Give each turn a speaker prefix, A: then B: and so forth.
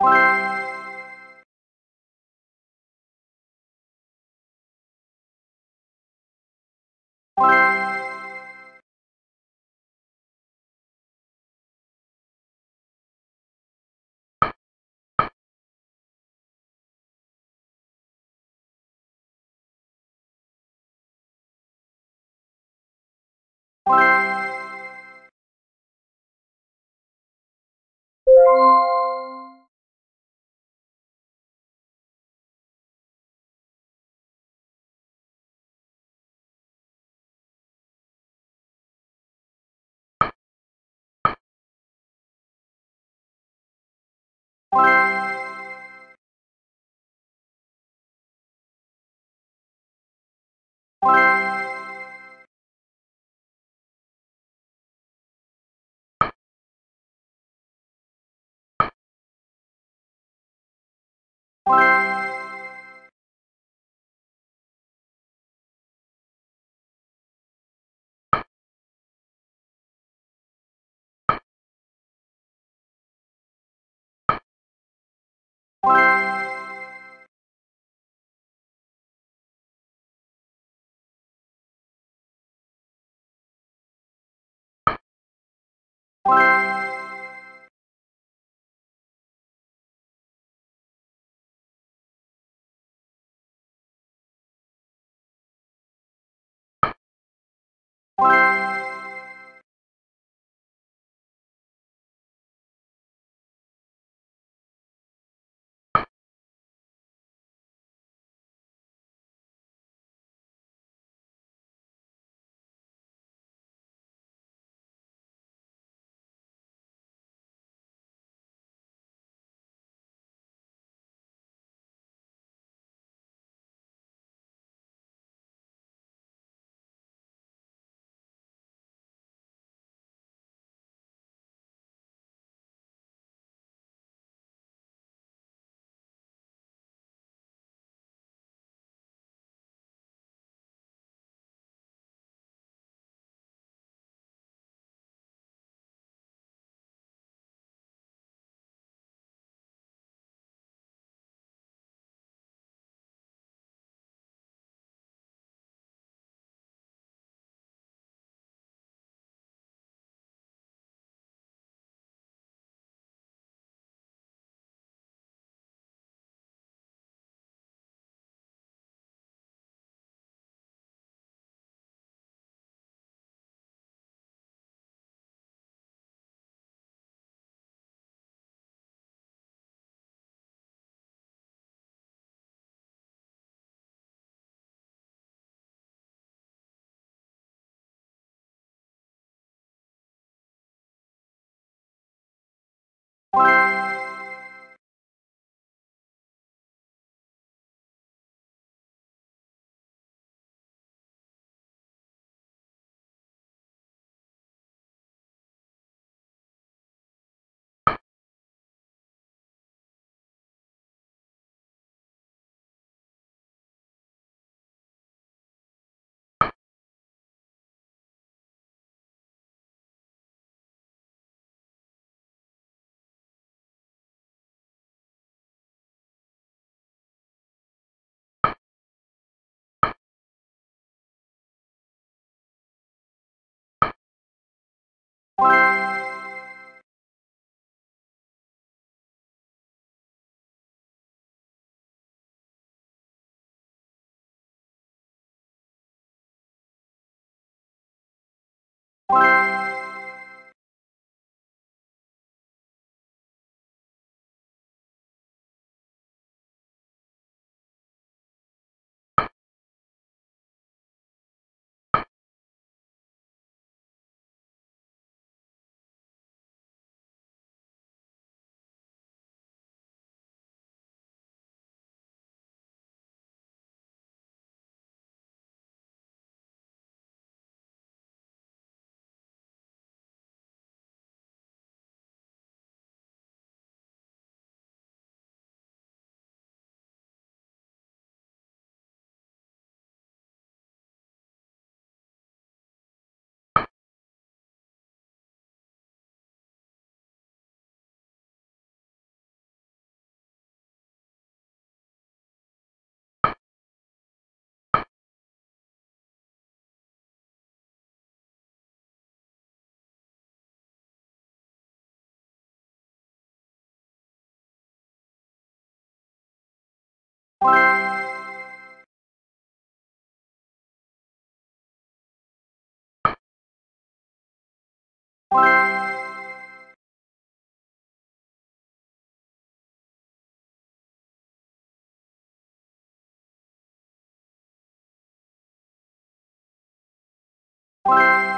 A: you you you Bye. you you